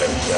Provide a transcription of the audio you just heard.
Espero que.